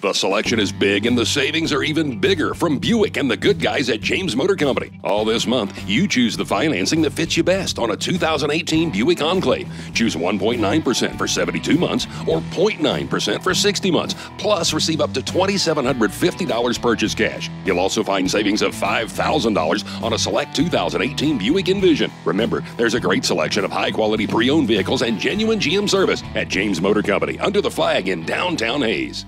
The selection is big and the savings are even bigger from Buick and the good guys at James Motor Company. All this month, you choose the financing that fits you best on a 2018 Buick Enclave. Choose 1.9% for 72 months or 0.9% for 60 months, plus receive up to $2,750 purchase cash. You'll also find savings of $5,000 on a select 2018 Buick Envision. Remember, there's a great selection of high quality pre owned vehicles and genuine GM service at James Motor Company under the flag in downtown Hays.